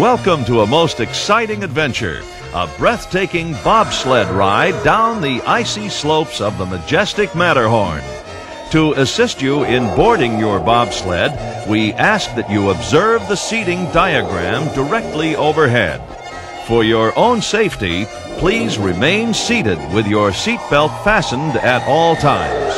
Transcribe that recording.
Welcome to a most exciting adventure, a breathtaking bobsled ride down the icy slopes of the majestic Matterhorn. To assist you in boarding your bobsled, we ask that you observe the seating diagram directly overhead. For your own safety, please remain seated with your seatbelt fastened at all times.